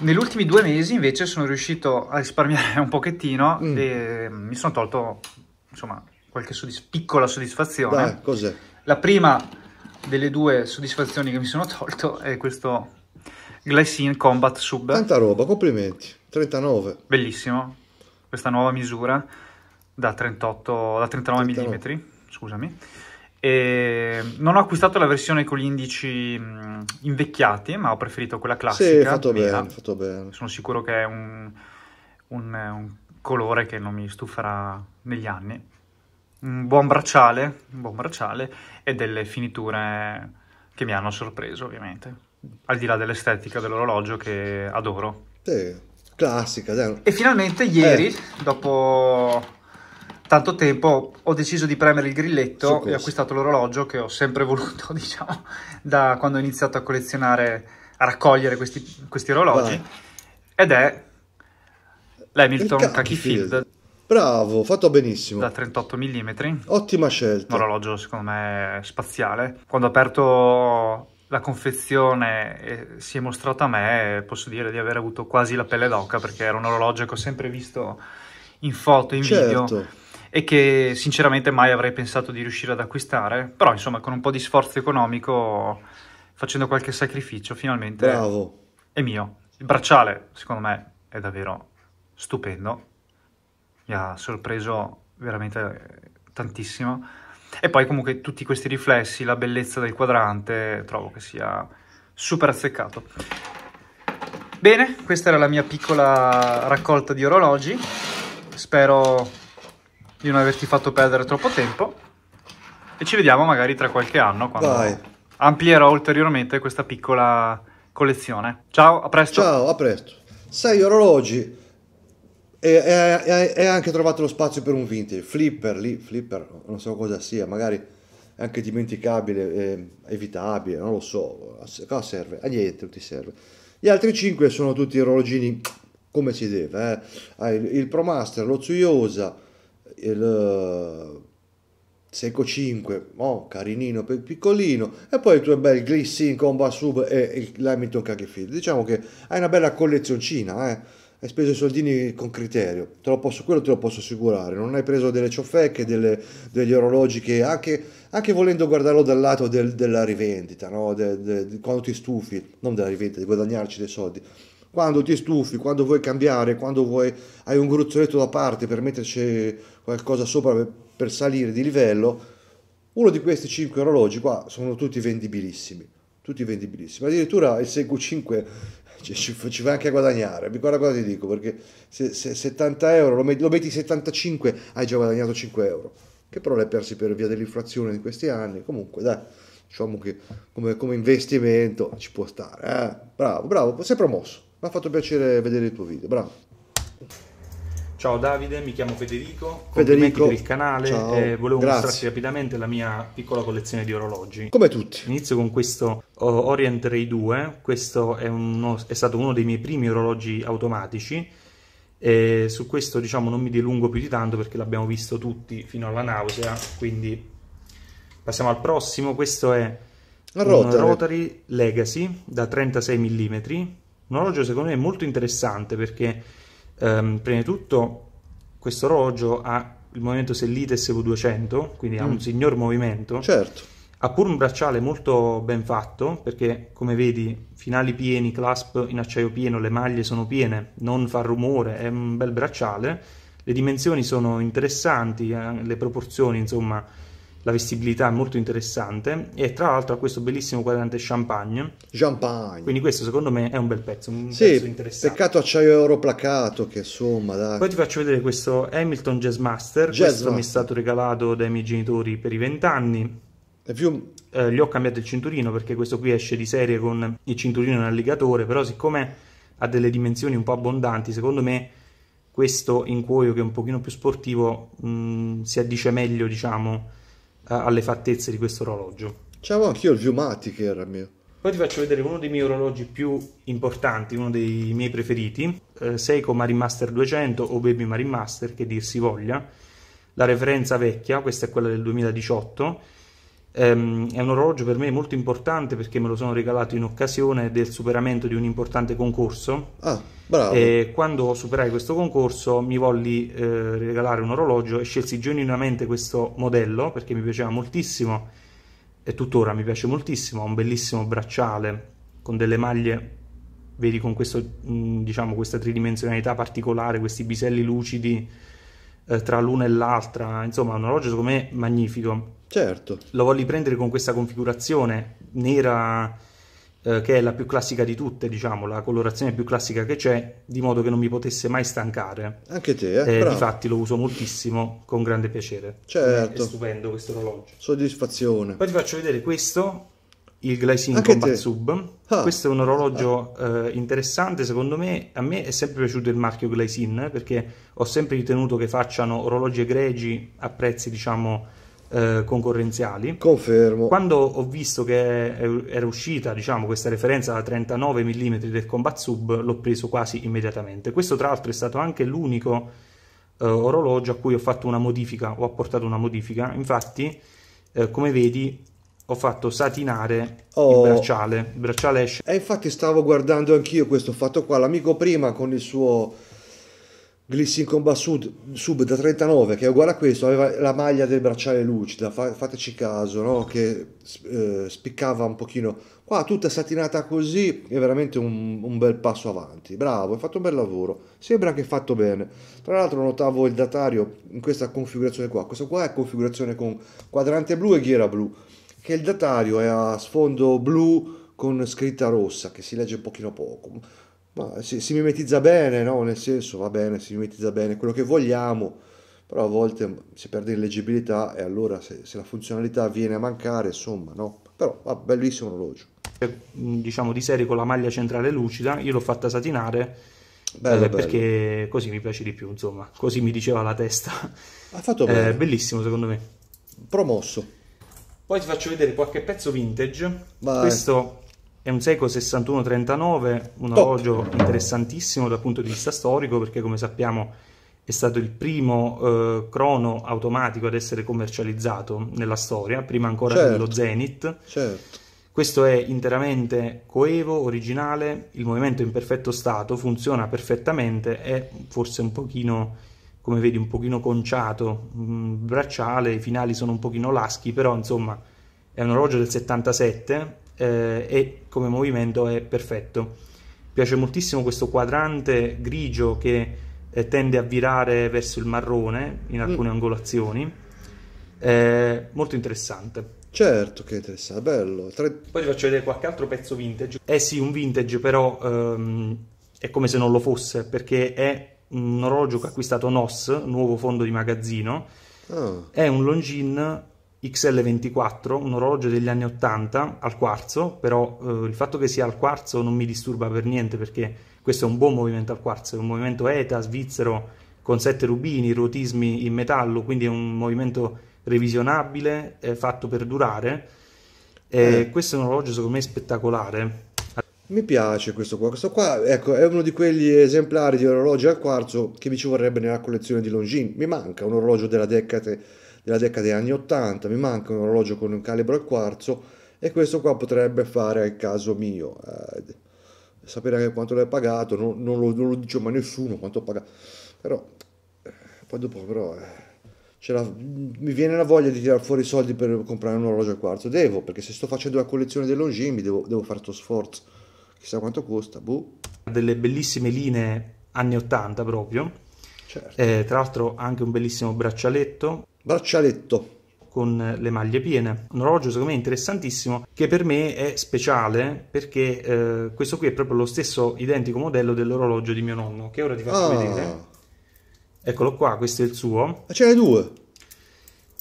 Speaker 4: Negli ultimi due mesi invece sono riuscito a risparmiare un pochettino mm. e mi sono tolto, insomma, qualche soddisf- piccola soddisfazione.
Speaker 1: Dai, cos'è?
Speaker 4: La prima delle due soddisfazioni che mi sono tolto è questo Glycine Combat Sub.
Speaker 1: Tanta roba, complimenti. 39.
Speaker 4: Bellissimo. Questa nuova misura da, 38, da 39 mm, scusami. E non ho acquistato la versione con gli indici mh, invecchiati, ma ho preferito quella classica.
Speaker 1: Sì, fatto bene, fatto bene.
Speaker 4: Sono sicuro che è un, un, un colore che non mi stuferà negli anni. Un buon bracciale, un buon bracciale e delle finiture che mi hanno sorpreso, ovviamente al di là dell'estetica dell'orologio che adoro.
Speaker 1: Sì, classica. Dai.
Speaker 4: E finalmente ieri, eh. dopo tanto tempo, ho deciso di premere il grilletto e ho acquistato l'orologio che ho sempre voluto, diciamo, da quando ho iniziato a collezionare, a raccogliere questi, questi orologi. Vai. Ed è l'Hamilton Khaki Field.
Speaker 1: Bravo, fatto benissimo.
Speaker 4: Da 38 mm.
Speaker 1: Ottima scelta.
Speaker 4: Un orologio secondo me spaziale. Quando ho aperto la confezione eh, si è mostrata a me, posso dire di aver avuto quasi la pelle d'oca perché era un orologio che ho sempre visto in foto, in
Speaker 1: certo.
Speaker 4: video e che sinceramente mai avrei pensato di riuscire ad acquistare, però insomma con un po' di sforzo economico, facendo qualche sacrificio, finalmente
Speaker 1: Bravo.
Speaker 4: è mio. Il bracciale secondo me è davvero stupendo, mi ha sorpreso veramente tantissimo e poi comunque tutti questi riflessi, la bellezza del quadrante, trovo che sia super azzeccato. Bene, questa era la mia piccola raccolta di orologi. Spero di non averti fatto perdere troppo tempo. E ci vediamo magari tra qualche anno quando
Speaker 1: Vai.
Speaker 4: amplierò ulteriormente questa piccola collezione. Ciao, a presto.
Speaker 1: Ciao, a presto. Sei orologi e, e anche trovato lo spazio per un vintage, flipper lì, flipper non so cosa sia, magari è anche dimenticabile, eh, evitabile, non lo so, cosa serve? A niente, non ti serve. Gli altri 5 sono tutti orologini come si deve, eh? Hai il, il ProMaster, lo Tsuyosa, il, Seiko 5, oh, carinino, piccolino, e poi il tuo bel Glissin Combat Sub e il Lamington Kagefield. Diciamo che hai una bella collezioncina, eh? hai speso i soldini con criterio, te lo posso, quello te lo posso assicurare, non hai preso delle ciofecche, delle, degli orologi che anche, anche, volendo guardarlo dal lato del, della rivendita, no? de, de, de, quando ti stufi, non della rivendita, di guadagnarci dei soldi, quando ti stufi, quando vuoi cambiare, quando vuoi, hai un gruzzoletto da parte per metterci qualcosa sopra per, per salire di livello, uno di questi 5 orologi qua sono tutti vendibilissimi, tutti vendibilissimi, addirittura il Seiko 5 ci, ci, vai anche a guadagnare. Guarda cosa ti dico, perché se, se 70 euro lo metti, lo metti 75 hai già guadagnato 5 euro, che però l'hai persi per via dell'inflazione di questi anni. Comunque dai, diciamo che come, come investimento ci può stare. Eh? Bravo, bravo, sei promosso. Mi ha fatto piacere vedere il tuo video, bravo.
Speaker 5: Ciao Davide, mi chiamo Federico, Federico per il canale ciao, e volevo grazie. mostrarti rapidamente la mia piccola collezione di orologi.
Speaker 1: Come tutti.
Speaker 5: Inizio con questo Orient Ray 2, questo è, uno, è stato uno dei miei primi orologi automatici e su questo diciamo non mi dilungo più di tanto perché l'abbiamo visto tutti fino alla nausea, quindi passiamo al prossimo, questo è Rotary. un Rotary Legacy da 36 mm, un orologio secondo me molto interessante perché Um, prima di tutto questo orologio ha il movimento Sellite SV200, quindi mm. ha un mm. signor movimento.
Speaker 1: Certo.
Speaker 5: Ha pure un bracciale molto ben fatto, perché come vedi, finali pieni, clasp in acciaio pieno, le maglie sono piene, non fa rumore, è un bel bracciale. Le dimensioni sono interessanti, eh, le proporzioni, insomma, la vestibilità è molto interessante e tra l'altro ha questo bellissimo quadrante champagne.
Speaker 1: Champagne.
Speaker 5: Quindi questo secondo me è un bel pezzo, un sì, pezzo interessante.
Speaker 1: Peccato acciaio euro placato che insomma dai.
Speaker 5: Poi ti faccio vedere questo Hamilton Jazz Master, Jazz questo Master. mi è stato regalato dai miei genitori per i vent'anni. Più... Eh, gli ho cambiato il cinturino perché questo qui esce di serie con il cinturino in alligatore, però siccome ha delle dimensioni un po' abbondanti, secondo me questo in cuoio che è un pochino più sportivo mh, mm, si addice meglio, diciamo, alle fattezze di questo orologio.
Speaker 1: C'avevo anch'io il Viewmatic che era mio.
Speaker 5: Poi ti faccio vedere uno dei miei orologi più importanti, uno dei miei preferiti, eh, Seiko Marine Master 200 o Baby Marine Master, che dir si voglia. La referenza vecchia, questa è quella del 2018, ehm, è un orologio per me molto importante perché me lo sono regalato in occasione del superamento di un importante concorso.
Speaker 1: Ah Bravo.
Speaker 5: E quando superai questo concorso mi volli eh, regalare un orologio e scelsi genuinamente questo modello perché mi piaceva moltissimo e tuttora mi piace moltissimo, ha un bellissimo bracciale con delle maglie, vedi con questo, mh, diciamo, questa tridimensionalità particolare, questi biselli lucidi eh, tra l'una e l'altra, insomma un orologio secondo me magnifico.
Speaker 1: Certo.
Speaker 5: Lo volli prendere con questa configurazione nera eh, che è la più classica di tutte, diciamo, la colorazione più classica che c'è, di modo che non mi potesse mai stancare.
Speaker 1: Anche te, eh? eh
Speaker 5: difatti lo uso moltissimo, con grande piacere.
Speaker 1: Certo.
Speaker 5: È stupendo questo orologio.
Speaker 1: Soddisfazione.
Speaker 5: Poi ti faccio vedere questo, il Glycine Combat. Sub. Ah. Questo è un orologio ah. eh, interessante, secondo me. A me è sempre piaciuto il marchio Glycine, perché ho sempre ritenuto che facciano orologi egregi a prezzi, diciamo eh, concorrenziali.
Speaker 1: Confermo.
Speaker 5: Quando ho visto che era uscita diciamo, questa referenza da 39 mm del Combat Sub, l'ho preso quasi immediatamente. Questo, tra l'altro, è stato anche l'unico eh, orologio a cui ho fatto una modifica, ho apportato una modifica. Infatti, eh, come vedi, ho fatto satinare oh. il bracciale. Il bracciale esce.
Speaker 1: E infatti stavo guardando anch'io questo fatto qua. L'amico prima con il suo Glissin Combat Sub, Sub da 39 che è uguale a questo aveva la maglia del bracciale lucida fateci caso no? che eh, spiccava un pochino qua tutta satinata così è veramente un, un, bel passo avanti bravo hai fatto un bel lavoro sembra che fatto bene tra l'altro notavo il datario in questa configurazione qua questa qua è configurazione con quadrante blu e ghiera blu che il datario è a sfondo blu con scritta rossa che si legge un pochino poco ma si, si mimetizza bene, no? Nel senso, va bene, si mimetizza bene quello che vogliamo, però a volte si perde in leggibilità e allora se, se la funzionalità viene a mancare, insomma, no? Però va bellissimo orologio.
Speaker 5: Diciamo di serie con la maglia centrale lucida, io l'ho fatta satinare bello, eh, bello. perché così mi piace di più, insomma, così mi diceva la testa.
Speaker 1: Ha fatto bene.
Speaker 5: Eh, bellissimo secondo me.
Speaker 1: Promosso.
Speaker 5: Poi ti faccio vedere qualche pezzo vintage. Vai. Questo è un Seiko 6139, un Top. orologio interessantissimo dal punto di vista storico perché come sappiamo è stato il primo eh, crono automatico ad essere commercializzato nella storia, prima ancora certo. dello Zenith.
Speaker 1: Certo.
Speaker 5: Questo è interamente coevo, originale, il movimento è in perfetto stato, funziona perfettamente, è forse un pochino, come vedi, un pochino conciato, mh, mm, bracciale, i finali sono un pochino laschi, però insomma è un orologio del 77 eh, e come movimento è perfetto. Mi piace moltissimo questo quadrante grigio che eh, tende a virare verso il marrone in alcune mm. angolazioni, eh, molto interessante.
Speaker 1: Certo che interessante, bello. Tre...
Speaker 5: Poi ti faccio vedere qualche altro pezzo vintage. Eh sì, un vintage, però ehm, è come se non lo fosse, perché è un orologio che ha acquistato NOS, nuovo fondo di magazzino. Oh. È un Longines XL24, un orologio degli anni 80 al quarzo, però eh, il fatto che sia al quarzo non mi disturba per niente perché questo è un buon movimento al quarzo, è un movimento ETA svizzero con sette rubini, ruotismi in metallo, quindi è un movimento revisionabile, fatto per durare. Eh. Questo è un orologio secondo me spettacolare.
Speaker 1: Mi piace questo qua. Questo qua ecco, è uno di quegli esemplari di orologi al quarzo che mi ci vorrebbe nella collezione di Longines. Mi manca un orologio della decade della decada degli anni 80, mi manca un orologio con un calibro al quarzo e questo qua potrebbe fare il caso mio. Eh, sapere anche quanto l'hai pagato, non, non, lo, non, lo, dice mai nessuno quanto ho pagato, però eh, poi dopo però eh, la, mi viene la voglia di tirare fuori i soldi per comprare un orologio al quarzo, devo, perché se sto facendo la collezione dei Longines devo, devo fare questo sforzo, chissà quanto costa, boh.
Speaker 5: Delle bellissime linee anni 80 proprio, certo. eh, tra l'altro anche un bellissimo braccialetto,
Speaker 1: braccialetto
Speaker 5: con le maglie piene. Un orologio secondo me interessantissimo che per me è speciale perché eh, questo qui è proprio lo stesso identico modello dell'orologio di mio nonno che ora ti faccio ah. vedere. Eccolo qua, questo è il suo.
Speaker 1: Ma ce n'è due.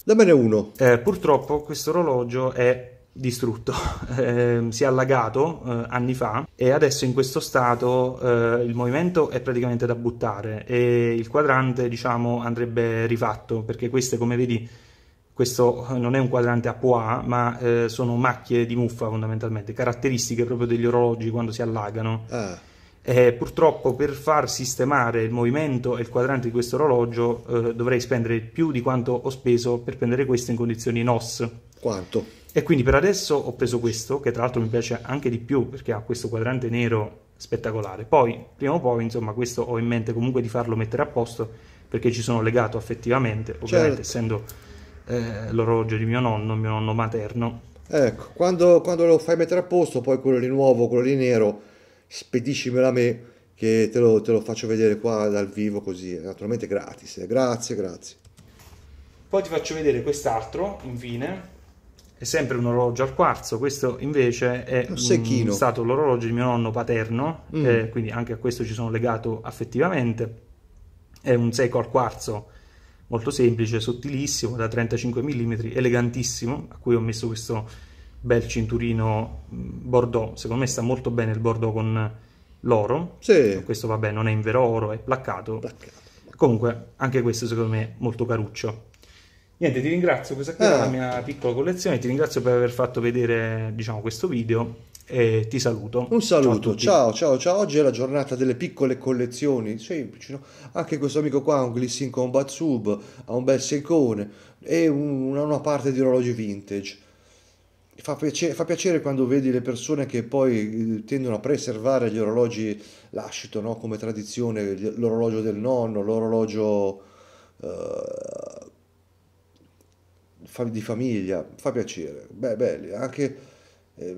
Speaker 1: Dammene uno.
Speaker 5: Eh, purtroppo questo orologio è distrutto, eh, si è allagato eh, anni fa e adesso in questo stato eh, il movimento è praticamente da buttare e il quadrante diciamo andrebbe rifatto perché queste come vedi questo non è un quadrante a pois ma eh, sono macchie di muffa fondamentalmente, caratteristiche proprio degli orologi quando si allagano. Ah. Eh, purtroppo per far sistemare il movimento e il quadrante di questo orologio eh, dovrei spendere più di quanto ho speso per prendere questo in condizioni NOS.
Speaker 1: Quanto?
Speaker 5: E quindi per adesso ho preso questo, che tra l'altro mi piace anche di più perché ha questo quadrante nero spettacolare. Poi, prima o poi, insomma, questo ho in mente comunque di farlo mettere a posto perché ci sono legato affettivamente, ovviamente certo. essendo eh, l'orologio di mio nonno, mio nonno materno.
Speaker 1: Ecco, quando, quando, lo fai mettere a posto, poi quello di nuovo, quello di nero, spediscimelo a me che te lo, te lo faccio vedere qua dal vivo così, naturalmente gratis. Eh. Grazie, grazie.
Speaker 5: Poi ti faccio vedere quest'altro, infine, è sempre un orologio al quarzo, questo invece è un, stato l'orologio di mio nonno paterno, mm. eh, quindi anche a questo ci sono legato affettivamente. È un Seiko al quarzo molto semplice, sottilissimo, da 35 mm, elegantissimo, a cui ho messo questo bel cinturino mm, bordeaux. Secondo me sta molto bene il bordeaux con l'oro.
Speaker 1: Sì.
Speaker 5: Questo vabbè, non è in vero oro, è placcato. placcato. Comunque, anche questo secondo me è molto caruccio. Niente, ti ringrazio, questa qui ah. è la mia piccola collezione, ti ringrazio per aver fatto vedere diciamo, questo video e ti saluto.
Speaker 1: Un saluto, ciao, ciao, ciao, Oggi è la giornata delle piccole collezioni, semplici, no? Anche questo amico qua ha un Glissin Combat Sub, ha un bel secone e una, una parte di orologi vintage. Fa piacere, fa piacere, quando vedi le persone che poi eh, tendono a preservare gli orologi lascito, no? come tradizione, l'orologio del nonno, l'orologio... Uh, di famiglia, fa piacere, beh, belli, anche, eh,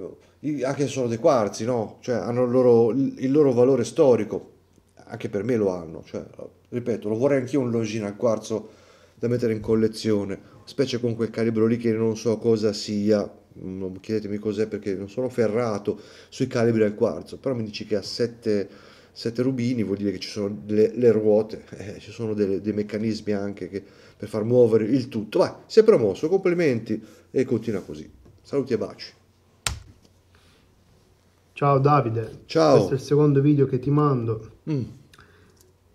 Speaker 1: anche solo dei quarzi, no? Cioè, hanno il loro, il loro, valore storico, anche per me lo hanno, cioè, ripeto, lo vorrei anch'io un Longines al quarzo da mettere in collezione, specie con quel calibro lì che non so cosa sia, non chiedetemi cos'è perché non sono ferrato sui calibri al quarzo, però mi dici che ha 7 sette rubini vuol dire che ci sono le, le ruote, eh, ci sono delle, dei meccanismi anche che, per far muovere il tutto. Vai, si è promosso, complimenti e continua così. Saluti e baci.
Speaker 6: Ciao Davide,
Speaker 1: Ciao.
Speaker 6: questo è il secondo video che ti mando mm.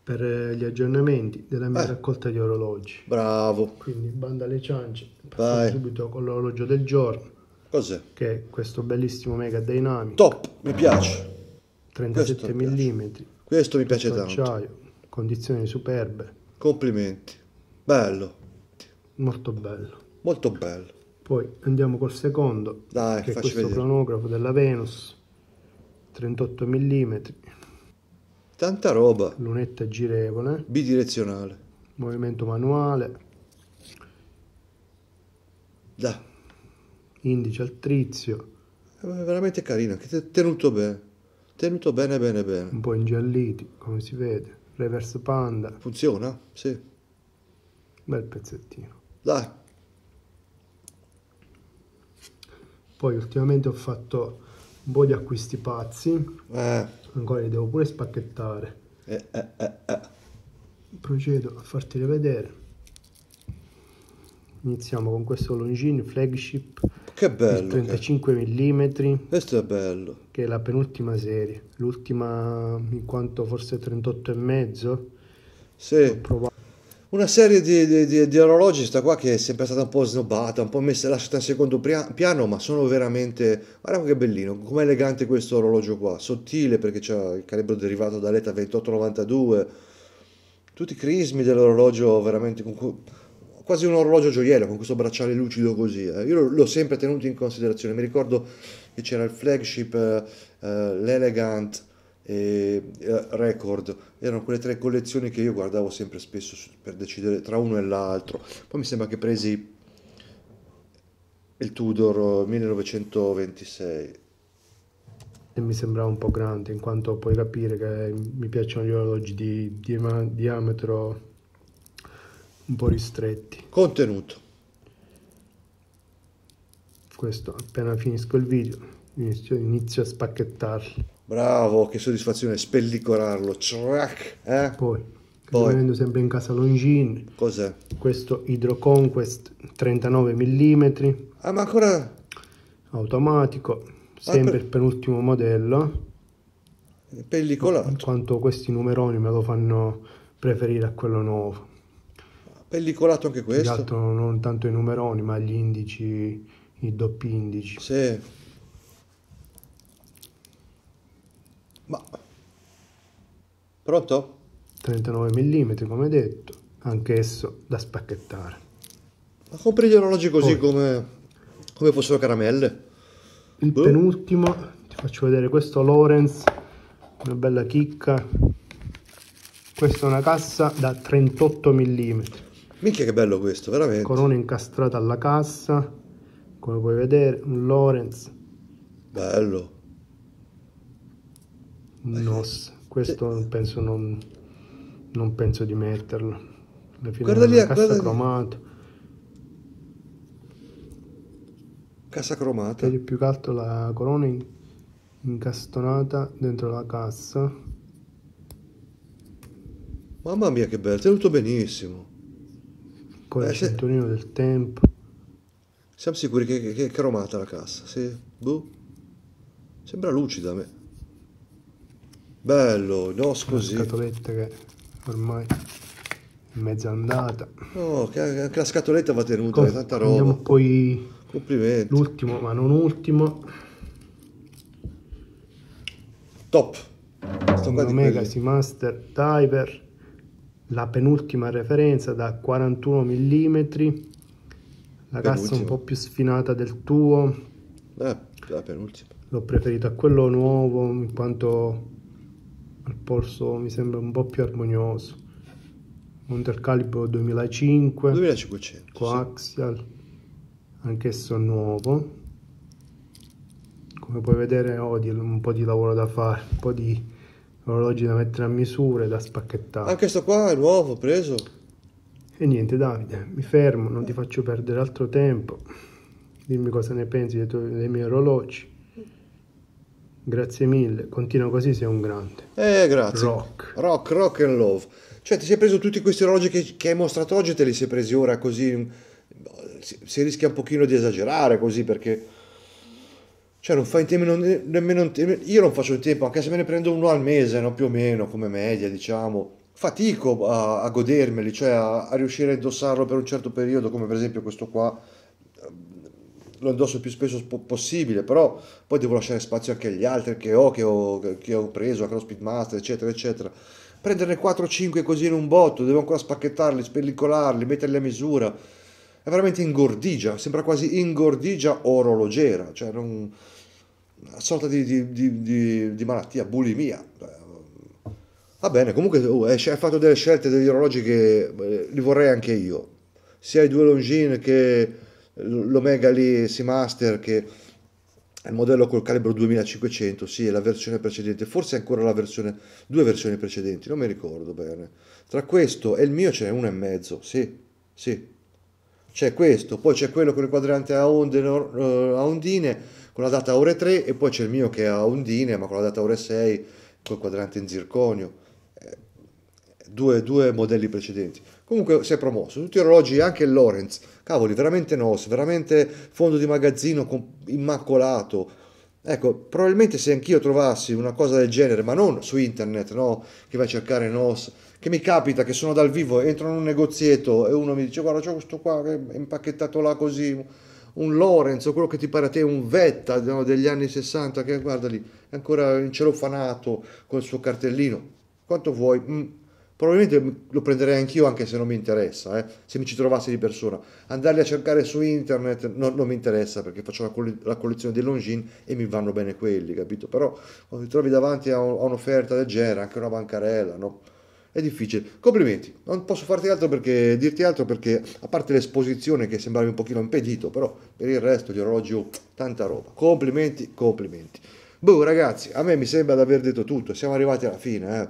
Speaker 6: per eh, gli aggiornamenti della mia eh. raccolta di orologi.
Speaker 1: Bravo.
Speaker 6: Quindi banda alle ciance, partiamo subito con l'orologio del giorno.
Speaker 1: Cos'è?
Speaker 6: Che è questo bellissimo Mega Dynamic.
Speaker 1: Top, mi piace.
Speaker 6: 37 mm.
Speaker 1: Questo mi piace tanto.
Speaker 6: Condizioni superbe.
Speaker 1: Complimenti. Bello.
Speaker 6: Molto bello.
Speaker 1: Molto bello.
Speaker 6: Poi andiamo col secondo,
Speaker 1: Dai,
Speaker 6: che è questo
Speaker 1: vedere.
Speaker 6: cronografo della Venus, 38 mm,
Speaker 1: Tanta roba.
Speaker 6: lunetta girevole,
Speaker 1: Bidirezionale.
Speaker 6: movimento manuale,
Speaker 1: Dai.
Speaker 6: indice al trizio,
Speaker 1: È veramente carino, te- tenuto bene. Tenuto bene, bene, bene.
Speaker 6: un po' ingialliti, come si vede, reverse panda,
Speaker 1: Funziona? Sì.
Speaker 6: bel pezzettino.
Speaker 1: Dai.
Speaker 6: Poi ultimamente ho fatto un po' di acquisti pazzi,
Speaker 1: Eh,
Speaker 6: ancora li devo pure spacchettare.
Speaker 1: eh, eh, eh, eh.
Speaker 6: Procedo a farteli vedere. Iniziamo con questo Longines flagship
Speaker 1: Che bello. che-
Speaker 6: 35 mm
Speaker 1: Questo è bello.
Speaker 6: che è la penultima serie, l'ultima in quanto forse 38 e mezzo.
Speaker 1: Sì. Una serie di, di- di- di orologi sta qua che è sempre stata un po' snobbata, un po' messa lasciata in secondo piano, ma sono veramente... Guarda che bellino, com'è elegante questo orologio qua, sottile perché c'ha il calibro derivato dall'ETA 2892, tutti i crismi dell'orologio veramente... con quasi un orologio gioiello con questo bracciale lucido così. eh. Io l'ho- sempre tenuto in considerazione, mi ricordo che c'era il flagship, eh, eh, l'elegant e eh, record, erano quelle tre collezioni che io guardavo sempre spesso per decidere tra uno e l'altro. Poi mi sembra che presi il Tudor eh, 1926.
Speaker 6: e mi sembrava un po' grande in quanto puoi capire che mi piacciono gli orologi di, diametro un po' ristretti.
Speaker 1: Contenuto.
Speaker 6: Questo appena finisco il video inizio, inizio a spacchettarli.
Speaker 1: Bravo, che soddisfazione spellicolarlo. Track, eh?
Speaker 6: Poi,
Speaker 1: Poi.
Speaker 6: rimanendo sempre in casa Longines,
Speaker 1: Cos'è?
Speaker 6: questo Hydro Conquest 39 mm
Speaker 1: Ah, ma ancora
Speaker 6: automatico, sempre
Speaker 1: per-
Speaker 6: il penultimo modello, in
Speaker 1: pellicolato.
Speaker 6: quanto questi numeroni me lo fanno preferire a quello nuovo.
Speaker 1: Pellicolato anche questo?
Speaker 6: altro non tanto i numeroni, ma gli indici, i doppi indici.
Speaker 1: Sì. Ma... Pronto?
Speaker 6: 39 mm come detto, anch'esso da spacchettare.
Speaker 1: Ma compri gli orologi così
Speaker 6: Poi.
Speaker 1: come, come fossero caramelle?
Speaker 6: Il
Speaker 1: Boh.
Speaker 6: penultimo, ti faccio vedere questo Lorenz, una bella chicca. Questa è una cassa da 38 mm,
Speaker 1: Minchia che bello questo, veramente.
Speaker 6: corona incastrata alla cassa, come puoi vedere, un Lorenz,
Speaker 1: Bello.
Speaker 6: NOS. Questo penso non, non penso di metterlo. Alla fine
Speaker 1: Guarda
Speaker 6: è
Speaker 1: lì,
Speaker 6: cassa
Speaker 1: guarda lì.
Speaker 6: cromata.
Speaker 1: Cassa cromata.
Speaker 6: Vedi più che altro la corona in- incastonata dentro la cassa.
Speaker 1: Mamma mia che bello, tenuto benissimo.
Speaker 6: Con
Speaker 1: Eh,
Speaker 6: il
Speaker 1: se-
Speaker 6: cinturino del tempo.
Speaker 1: Siamo sicuri che, che, che è cromata la cassa? Sì. Boh. Sembra lucida a me. Bello, no
Speaker 6: Una
Speaker 1: così.
Speaker 6: scatoletta che ormai è mezza andata.
Speaker 1: No, che anche la scatoletta va tenuta,
Speaker 6: Com-
Speaker 1: è tanta
Speaker 6: Andiamo
Speaker 1: roba.
Speaker 6: poi
Speaker 1: Complimenti.
Speaker 6: l'ultimo, ma non ultimo,
Speaker 1: Top. Sto
Speaker 6: un Omega
Speaker 1: quelli.
Speaker 6: Seamaster Diver, la penultima referenza da 41 mm, la cassa un po' più sfinata del tuo,
Speaker 1: Eh, la penultima.
Speaker 6: l'ho preferito a quello nuovo in quanto al polso mi sembra un po' più armonioso. Montercalibro 2005
Speaker 1: 2500. sì.
Speaker 6: coaxial anch'esso nuovo come puoi vedere ho un po' di lavoro da fare un po' di orologi da mettere a misura e da spacchettare
Speaker 1: Anche sto qua è nuovo, preso.
Speaker 6: e niente Davide mi fermo non ti faccio perdere altro tempo dimmi cosa ne pensi dei, tuoi- dei miei orologi grazie mille continua così sei un grande
Speaker 1: Eh, grazie.
Speaker 6: Rock.
Speaker 1: Rock, rock and love. Cioè, ti sei preso tutti questi orologi che, che hai mostrato oggi te li sei presi ora così. Si, si rischia un pochino di esagerare così perché. Cioè, non fai in tempo, nemmeno in tempo- Io non faccio in tempo, anche se me ne prendo uno al mese, no? Più o meno, come media, diciamo. Fatico a, a godermeli, cioè a, a riuscire a indossarlo per un certo periodo, come per esempio questo qua. lo indosso il più spesso po- possibile, però poi devo lasciare spazio anche agli altri che ho, che ho, che ho preso, anche lo Speedmaster, eccetera, eccetera. prenderne 4-5 così in un botto, devo ancora spacchettarli, spellicolarli, metterli a misura. È veramente ingordigia, sembra quasi ingordigia orologera, cioè non, una sorta di, di, di, di malattia, bulimia. Va bene, comunque uh, hai fatto delle scelte degli orologi che eh, li vorrei anche io. Sia i due Longines che l'Omega Lee Seamaster che è il modello col calibro 2500, sì, è la versione precedente, forse ancora la versione, due versioni precedenti, non mi ricordo bene. Tra questo e il mio ce n'è uno e mezzo, sì, sì. C'è questo, poi c'è quello con il quadrante a, onde, uh, a ondine con la data ore 3 e poi c'è il mio che è a ondine ma con la data ore 6 col quadrante in zirconio. Eh, due, due modelli precedenti. Comunque si è promosso, tutti gli orologi, anche il Lorenz, cavoli, veramente nos, veramente fondo di magazzino immacolato. Ecco, probabilmente se anch'io trovassi una cosa del genere, ma non su internet, no? Che vai a cercare nos, che mi capita che sono dal vivo, entro in un negozietto e uno mi dice guarda c'è questo qua che è impacchettato là così, un Lorenzo, quello che ti pare a te un Vetta no, degli anni 60, che guarda lì, è ancora incelofanato col suo cartellino, quanto vuoi? Mm Probabilmente lo prenderei anch'io anche se non mi interessa, eh? se mi ci trovassi di persona. Andarli a cercare su internet no, non mi interessa perché faccio la, coll- la collezione dei Longines e mi vanno bene quelli, capito? Però quando ti trovi davanti a, un, a un'offerta del genere, anche una bancarella, no? È difficile. Complimenti, non posso farti altro perché, dirti altro perché, a parte l'esposizione che sembrava un pochino impedito, però per il resto gli orologi, oh, tanta roba. Complimenti, complimenti. Boh ragazzi, a me mi sembra di aver detto tutto, siamo arrivati alla fine, eh.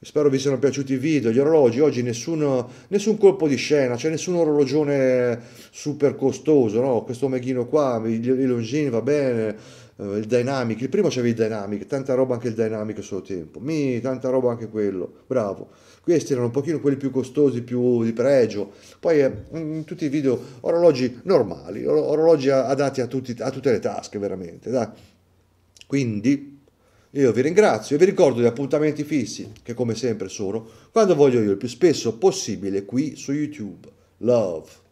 Speaker 1: Spero vi siano piaciuti i video, gli orologi, oggi nessun, nessun colpo di scena, c'è nessun orologione super costoso, no? questo meghino qua, il Longines va bene, uh, il Dynamic, il primo c'aveva il Dynamic, tanta roba anche il Dynamic suo tempo, mi, tanta roba anche quello, bravo. Questi erano un pochino quelli più costosi, più di pregio. Poi eh, in tutti i video orologi normali, orologi adatti a, tutti, a tutte le tasche veramente, dai. Quindi io vi ringrazio e vi ricordo gli appuntamenti fissi, che come sempre sono, quando voglio io il più spesso possibile qui su YouTube. Love.